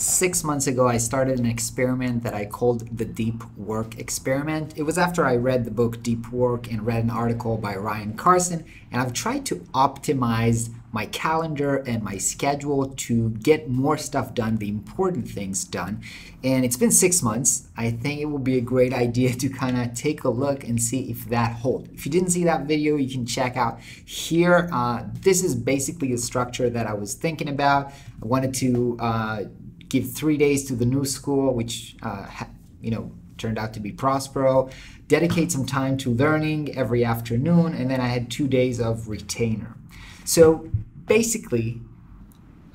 Six months ago, I started an experiment that I called the Deep Work Experiment. It was after I read the book Deep Work and read an article by Ryan Carson, and I've tried to optimize my calendar and my schedule to get more stuff done, the important things done. And it's been six months. I think it would be a great idea to kind of take a look and see if that holds. If you didn't see that video, you can check out here. Uh, this is basically the structure that I was thinking about. I wanted to uh, give three days to the new school, which uh, you know turned out to be Prospero. Dedicate some time to learning every afternoon, and then I had two days of retainer. So basically,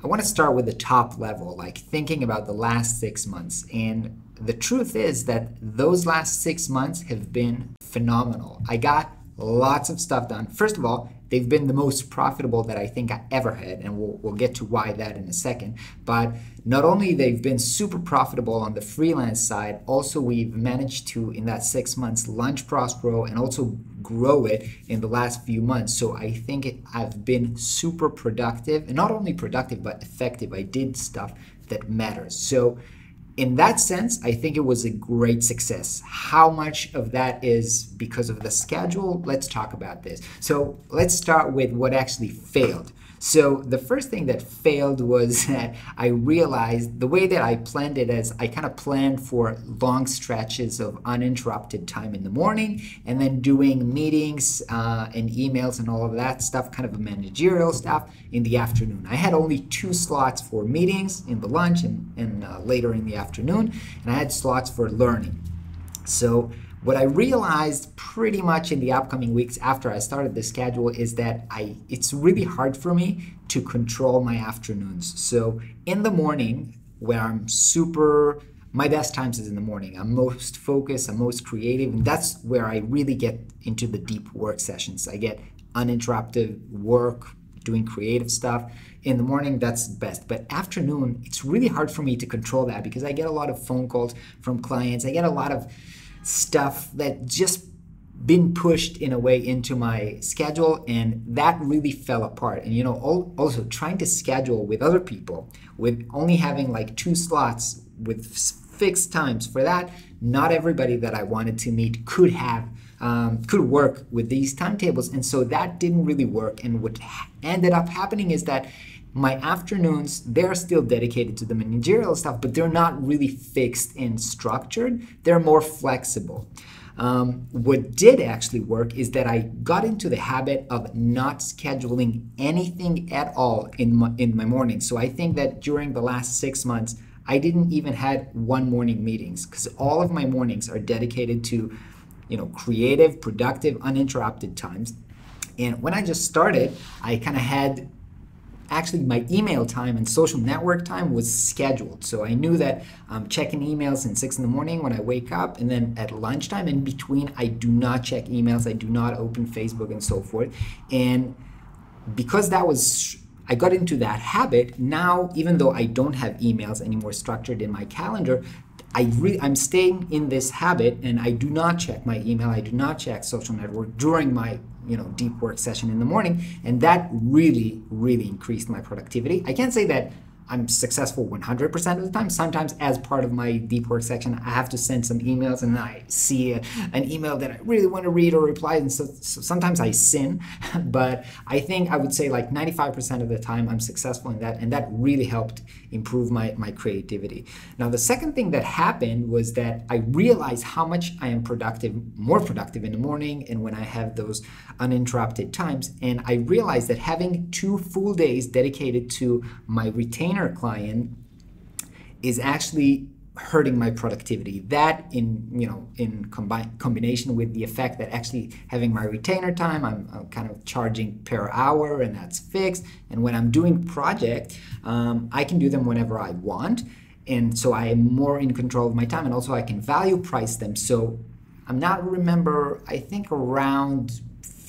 I want to start with the top level, like thinking about the last six months. And the truth is that those last six months have been phenomenal. I got lots of stuff done. First of all, they've been the most profitable that I think I ever had, and we'll, we'll get to why that in a second. But not only they've been super profitable on the freelance side, also we've managed to, in that six months, launch Prospero and also grow it in the last few months. So I think it, I've been super productive, and not only productive, but effective. I did stuff that matters. So in that sense, I think it was a great success. How much of that is because of the schedule? Let's talk about this. So let's start with what actually failed. So the first thing that failed was that I realized the way that I planned it is I kind of planned for long stretches of uninterrupted time in the morning and then doing meetings uh, and emails and all of that stuff, kind of a managerial stuff in the afternoon. I had only two slots for meetings in the lunch and, and uh, later in the afternoon, and I had slots for learning. So what I realized pretty much in the upcoming weeks after I started the schedule is that I it's really hard for me to control my afternoons. So in the morning, where I'm super my best times is in the morning. I'm most focused, I'm most creative, and that's where I really get into the deep work sessions. I get uninterrupted work, doing creative stuff. In the morning, that's best. But afternoon, it's really hard for me to control that because I get a lot of phone calls from clients. I get a lot of stuff that just been pushed in a way into my schedule and that really fell apart and you know also trying to schedule with other people with only having like two slots with fixed times for that not everybody that i wanted to meet could have um, could work with these timetables. And so that didn't really work. And what ended up happening is that my afternoons they're still dedicated to the managerial stuff but they're not really fixed and structured. They're more flexible. Um, what did actually work is that I got into the habit of not scheduling anything at all in my, in my morning. So I think that during the last six months, I didn't even had one morning meetings because all of my mornings are dedicated to, you know, creative, productive, uninterrupted times. And when I just started, I kind of had actually my email time and social network time was scheduled. So I knew that I'm checking emails in six in the morning when I wake up, and then at lunchtime in between, I do not check emails, I do not open Facebook and so forth. And because that was I got into that habit. Now, even though I don't have emails anymore structured in my calendar, I re- I'm staying in this habit and I do not check my email, I do not check social network during my you know deep work session in the morning. And that really really increased my productivity. I can't say that I'm successful 100% of the time. Sometimes, as part of my deep work session, I have to send some emails and I see a, an email that I really want to read or reply. And so, so, sometimes I sin, but I think I would say like 95% of the time I'm successful in that. And that really helped improve my, my creativity. Now, the second thing that happened was that I realized how much I am productive, more productive in the morning and when I have those uninterrupted times. And I realized that having two full days dedicated to my retainer client is actually hurting my productivity. That in you know in combi- combination with the effect that actually having my retainer time I'm, I'm, kind of charging per hour and that's fixed. And when i'm doing project um, i can do them whenever i want. And so i am more in control of my time and also i can value price them. So i'm not remember i think around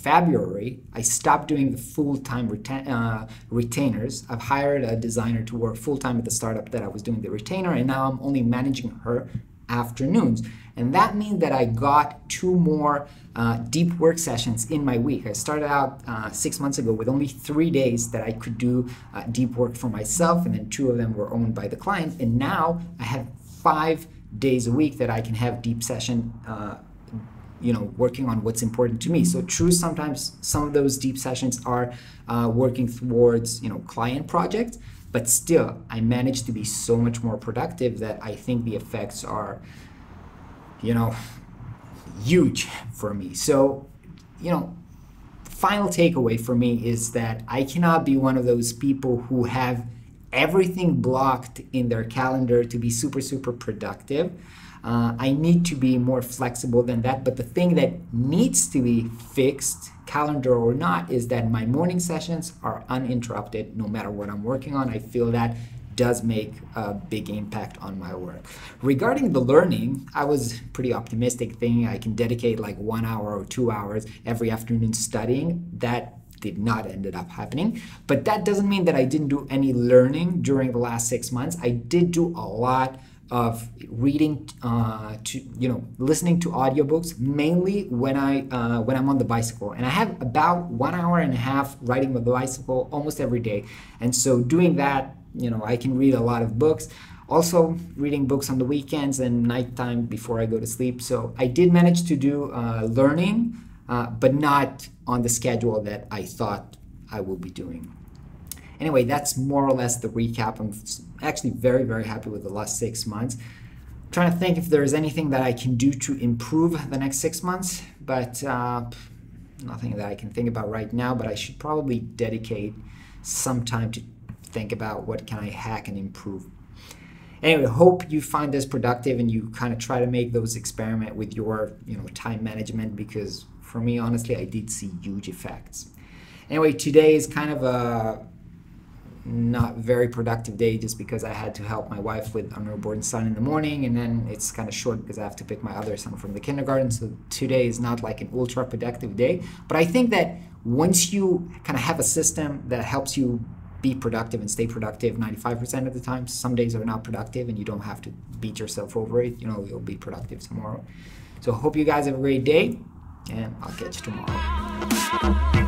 February, I stopped doing the full-time reta- uh, retainers. I've hired a designer to work full-time at the startup that I was doing the retainer, and now I'm only managing her afternoons. And that means that I got two more uh, deep work sessions in my week. I started out uh, six months ago with only three days that I could do uh, deep work for myself, and then two of them were owned by the client. And now I have five days a week that I can have deep session uh, you know working on what's important to me. So true sometimes some of those deep sessions are uh, working towards you know client projects but still i managed to be so much more productive that i think the effects are you know huge for me. So you know final takeaway for me is that i cannot be one of those people who have everything blocked in their calendar to be super super productive uh, I need to be more flexible than that. But the thing that needs to be fixed, calendar or not, is that my morning sessions are uninterrupted no matter what I'm working on. I feel that does make a big impact on my work. Regarding the learning, I was pretty optimistic thinking I can dedicate like one hour or two hours every afternoon studying. That did not ended up happening but that doesn't mean that i didn't do any learning during the last six months i did do a lot of reading uh, to you know listening to audiobooks mainly when I uh, when I'm on the bicycle. And I have about one hour and a half riding with the bicycle almost every day. And so doing that you know I can read a lot of books. Also reading books on the weekends and nighttime before I go to sleep. So I did manage to do uh, learning uh, but not on the schedule that I thought I will be doing Anyway, that's more or less the recap. I'm actually very, very happy with the last six months. I'm trying to think if there's anything that I can do to improve the next six months, but uh, nothing that I can think about right now. But I should probably dedicate some time to think about what can I hack and improve. Anyway, hope you find this productive and you kind of try to make those experiment with your you know time management because for me honestly I did see huge effects. Anyway, today is kind of a not very productive day just because I had to help my wife with a newborn son in the morning, and then it's kind of short because I have to pick my other son from the kindergarten. So today is not like an ultra productive day. But I think that once you kind of have a system that helps you be productive and stay productive 95% of the time, some days are not productive and you don't have to beat yourself over it. You know, you'll be productive tomorrow. So hope you guys have a great day, and I'll catch you tomorrow.